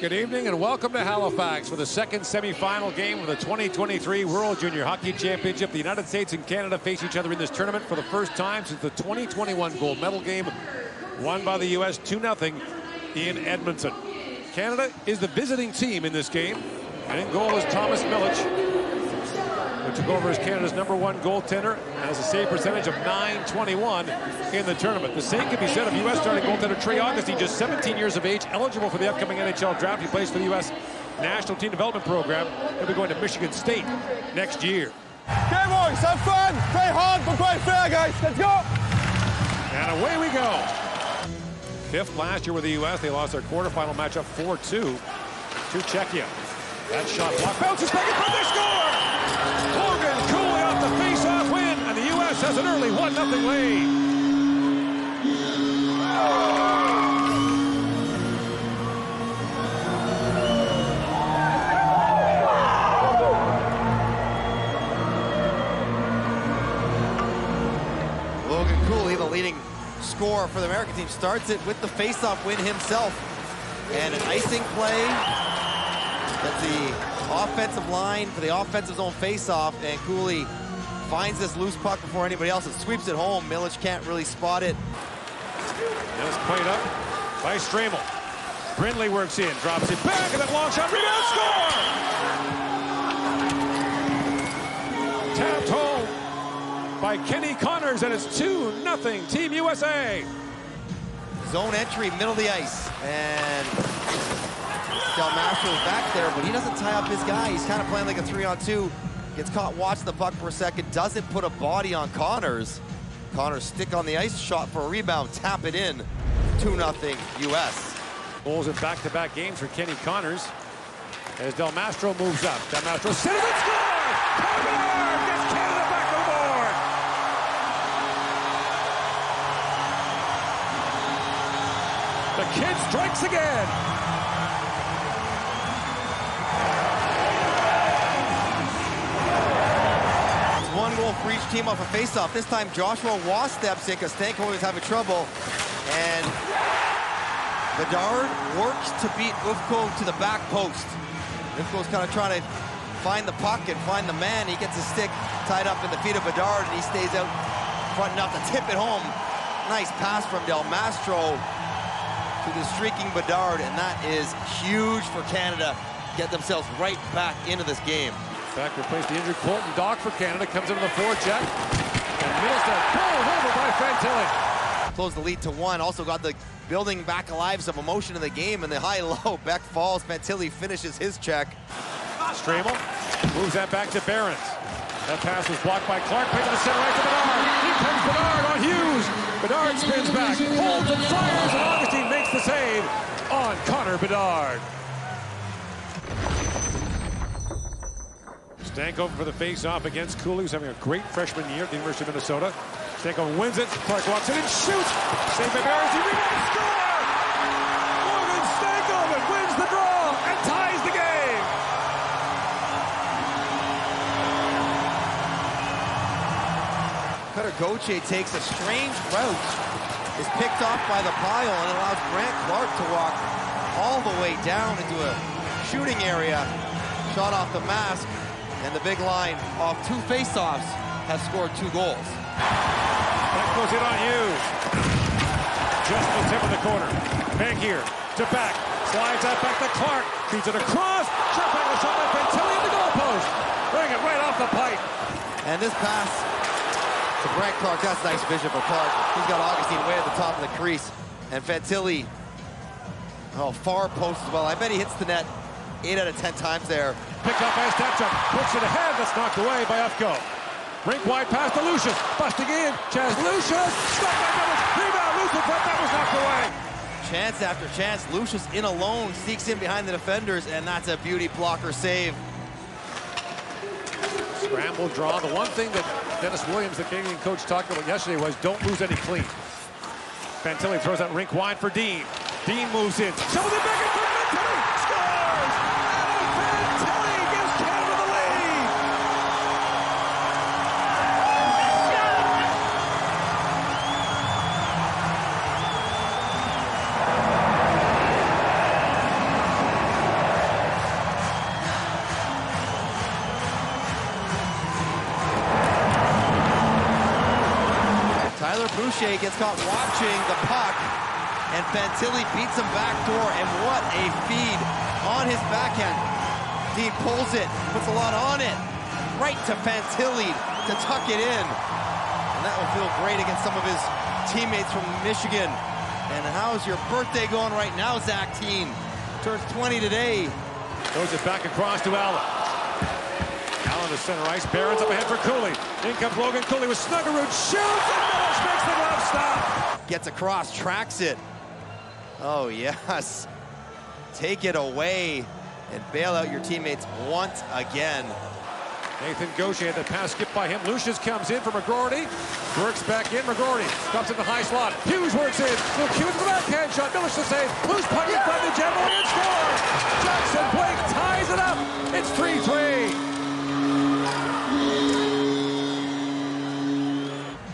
Good evening and welcome to Halifax for the second semifinal game of the 2023 World Junior Hockey Championship. The United States and Canada face each other in this tournament for the first time since the 2021 gold medal game won by the U.S. 2-0 in Edmonton. Canada is the visiting team in this game. And in goal is Thomas Milic, who took over as Canada's number one goaltender and has a save percentage of 921 in the tournament. The same can be said of U.S. starting goaltender Trey Augustine, just 17 years of age, eligible for the upcoming NHL draft. He plays for the U.S. National Team Development Program. He'll be going to Michigan State next year. Okay, boys, have fun. Play hard, but play fair, guys. Let's go. And away we go. Fifth last year with the U.S. They lost their quarterfinal matchup 4-2 to Czechia. That shot blocked, bounces back in front, they score! The has an early 1-0 lead. Logan Cooley, the leading scorer for the American team, starts it with the face-off win himself. And an icing play that's the offensive line for the offensive zone face-off, and Cooley finds this loose puck before anybody else It sweeps it home. Milic can't really spot it. That was played up by Stramel. Brindley works in, drops it back, and that long shot, rebound, ah! score! Tapped home by Kenny Connors, and it's 2-0 Team USA. Zone entry, middle of the ice, and Del Mastro's back there, but he doesn't tie up his guy. He's kind of playing like a three-on-two. Gets caught watching the puck for a second, doesn't put a body on Connors. Connors stick on the ice, shot for a rebound, tap it in. 2-0 U.S. Goals in back-to-back games for Kenny Connors. As Del Mastro moves up. Del Mastro centers and gets Canada back on board! The kid strikes again. Team off a faceoff. This time Joshua Roy steps in because Stankoven is having trouble. And Bedard works to beat Ufko to the back post. Ufko's kind of trying to find the puck and find the man. He gets his stick tied up in the feet of Bedard and he stays out front enough to tip it home. Nice pass from Del Mastro to the streaking Bedard, and that is huge for Canada. Get themselves right back into this game. Beck replace the injured Colton Dach for Canada. Comes into the forecheck. And Mittelstadt pulled over by Fantilli. Close the lead to one. Also got the building back alive some emotion in the game and the high-low. Beck falls. Fantilli finishes his check. Stramel moves that back to Barons. That pass was blocked by Clarke. Pick to the center right to Bedard. He comes Bedard on Hughes. Bedard spins back, holds and fires, and Augustine makes the save on Connor Bedard. Stankoven for the face-off against Cooley, who's having a great freshman year at the University of Minnesota. Stankoven wins it. Clarke walks in and shoots. Saved by. He rebounds. Score! Logan Stankoven wins the draw and ties the game. Cutter Gauthier takes a strange route, is picked off by the pile, and allows Brandt Clarke to walk all the way down into a shooting area. Shot off the mask, and the big line off two faceoffs has scored two goals. That goes in on Hughes. Just the tip of the corner. Back here to back. Slides that back to Clarke. Feeds it across. Shot back shot by Fantilli at the goalpost. Bring it right off the pipe. And this pass to Brandt Clarke, that's nice vision for Clarke. He's got Augustine way at the top of the crease. And Fantilli, oh, far post as well. I bet he hits the net eight out of 10 times there. Picked up by Stepchuk. Puts it ahead. That's knocked away by Ufko. Rink wide pass to Lucius. Busting in. Chaz Lucius. Stop by. Rebound. Lucius. But that was knocked away. Chance after chance. Lucius in alone. Sneaks in behind the defenders. And that's a beauty blocker save. Scramble draw. The one thing that Dennis Williams, the Canadian coach, talked about yesterday was don't lose any clean. Fantilli throws that rink wide for Dean. Dean moves in. Shoves it back in front. Boucher gets caught watching the puck, and Fantilli beats him backdoor, and what a feed on his backhand. Dean pulls it, puts a lot on it, right to Fantilli to tuck it in. And that will feel great against some of his teammates from Michigan. And how's your birthday going right now, Zach Dean? Turns 20 today. Throws it back across to Allen. Allen to center ice. Barron's up ahead for Cooley. In comes Logan Cooley with Snuggerud. Shoots and Milic makes the glove stop. Gets across, tracks it. Oh, yes. Take it away and bail out your teammates once again. Nathan Gaucher had the pass skipped by him. Lucius comes in for McGroarty. Works back in. McGroarty drops in the high slot. Hughes works in. Little Hughes with the backhand shot. Milic to save. Loose puck in front of Gemini and scores. Jackson Blake ties it up. It's 3-3.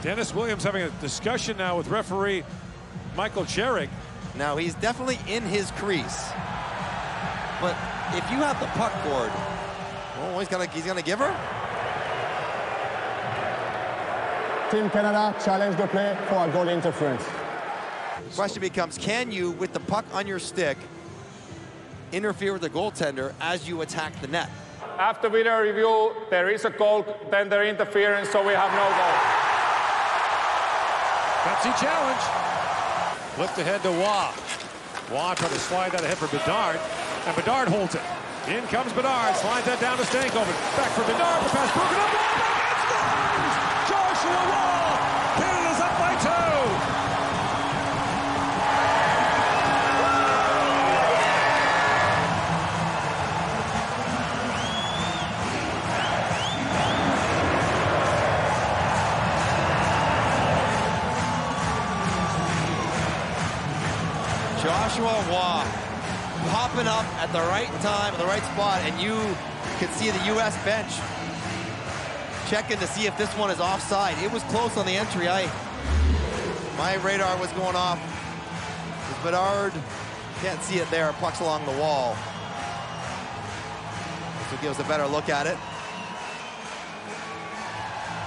Dennis Williams having a discussion now with referee Michael Cherig. Now, he's definitely in his crease. But if you have the puck cord, oh, he's gonna, he's gonna give her? Team Canada challenge the play for a goal interference. Question becomes, can you, with the puck on your stick, interfere with the goaltender as you attack the net? After video review, there is a goal, then there interference, so we have no goal. Pepsi challenge. Flipped ahead to Roy. Roy trying to slide that ahead for Bedard, and Bedard holds it. In comes Bedard, slides that down to Stankoven. Back for Bedard, the pass broken up! Joshua Roy! Joshua Roy popping up at the right time, at the right spot, and you can see the U.S. bench checking to see if this one is offside. It was close on the entry. I, my radar was going off. Bedard can't see it there. Puck's along the wall. This will give us a better look at it.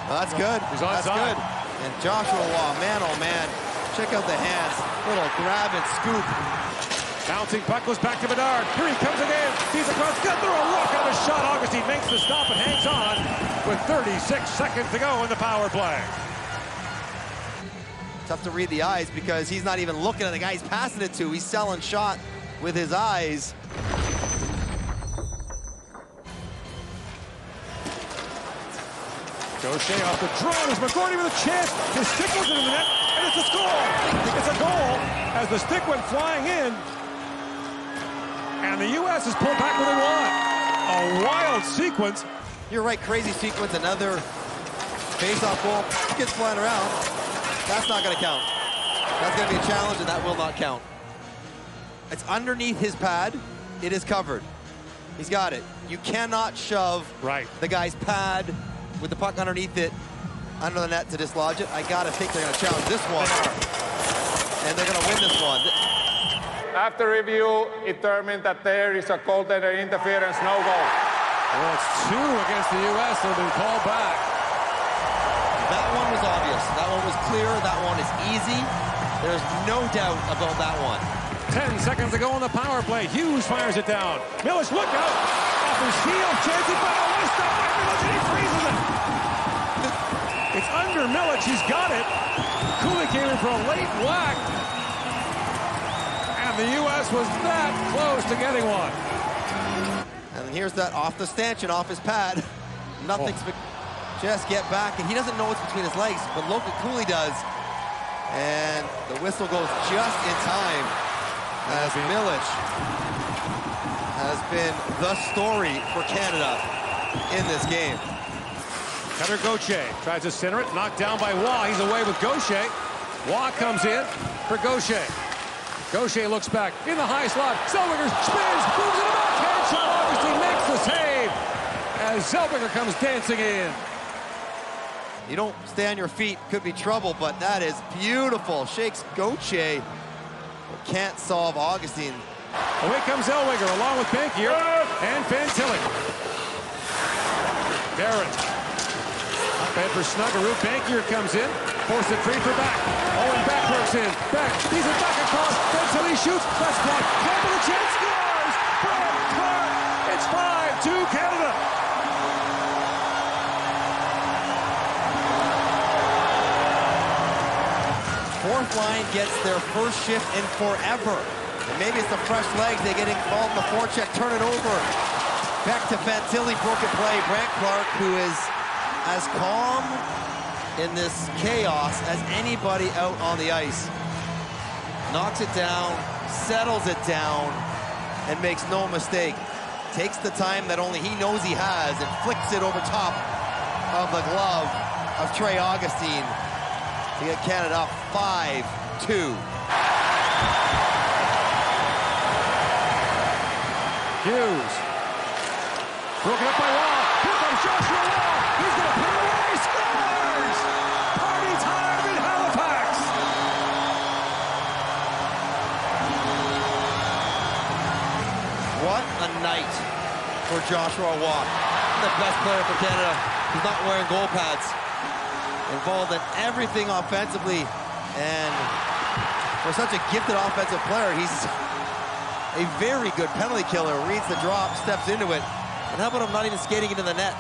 Well, that's good. He's that's good. And Joshua Roy, man, oh man, check out the hands. Little grab and scoop. Bouncing puck goes back to Bedard. Here he comes again. He's across. Got through a look on the shot. Augustine makes the stop and hangs on with 36 seconds to go in the power play. Tough to read the eyes because he's not even looking at the guy he's passing it to. He's selling shot with his eyes. Gaucher off the draw. There's McGroarty with a chance. His stick goes into the net, and it's a score. It's a goal as the stick went flying in. And the U.S. is pulled back within one. A wild sequence. You're right, crazy sequence, another face-off goal. Gets flying around. That's not going to count. That's going to be a challenge, and that will not count. It's underneath his pad. It is covered. He's got it. You cannot shove Right. the guy's pad with the puck underneath it under the net to dislodge it. I got to think they're going to challenge this one. And they're going to win this one. After review, it determined that there is a goaltender interference, no goal. Well, it's two against the U.S. that have been called back. That one was obvious. That one was clear. That one is easy. There's no doubt about that one. 10 seconds to go on the power play. Hughes fires it down. Milic, look out! Off his heel, chance it, but stop by Milic, and he freezes it. It's under Milic, he's got it. Cooley came in for a late whack. And the U.S. was that close to getting one. And here's that off the stanchion, off his pad. Nothing's Oh. just get back, and he doesn't know what's between his legs, but Logan Cooley does. And the whistle goes just in time as Milic has been the story for Canada in this game. Cutter Gauthier tries to center it, knocked down by Roy. He's away with Gaucher. Roy comes in for Gaucher. Gaucher looks back in the high slot. Zellweger spins, moves it back, hand shot. Augustine makes the save as Zellweger comes dancing in. You don't stay on your feet, could be trouble, but that is beautiful. Shakes Gauthier, can't solve Augustine. Away comes Zellweger along with Bankier and Fantilli. Barrett. Up for Snuggerud. Bankier comes in. Force it free for back. Owen Beck works in. Back. he's it back across. Benson, he shoots. That's block. Clarke with a chance. Scores! From Clarke. It's 5-2 Canada. Fourth line gets their first shift in forever. And maybe it's the fresh legs. They get involved in the forecheck, turn it over. Back to Fantilli, broken play. Brandt Clarke, who is as calm in this chaos as anybody out on the ice. Knocks it down, settles it down, and makes no mistake. Takes the time that only he knows he has and flicks it over top of the glove of Trey Augustine to get Canada up 5-2. Hughes. Broken up by Roy. Here comes Joshua Roy. He's going to put it away. Party time in Halifax. What a night for Joshua Roy. The best player for Canada. He's not wearing goal pads. Involved in everything offensively. And for such a gifted offensive player, he's a very good penalty killer. Reads the drop, steps into it. And how about him not even skating into the net?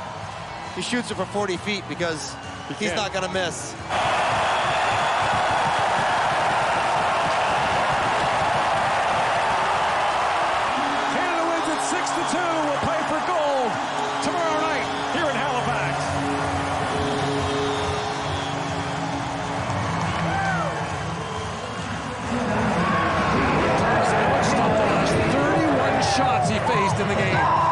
He shoots it from 40 feet because he's can. not going to miss. Canada wins it 6 to 2. Will play for gold tomorrow night here in Halifax. Sandwich stopped the last 31 shots he faced in the game.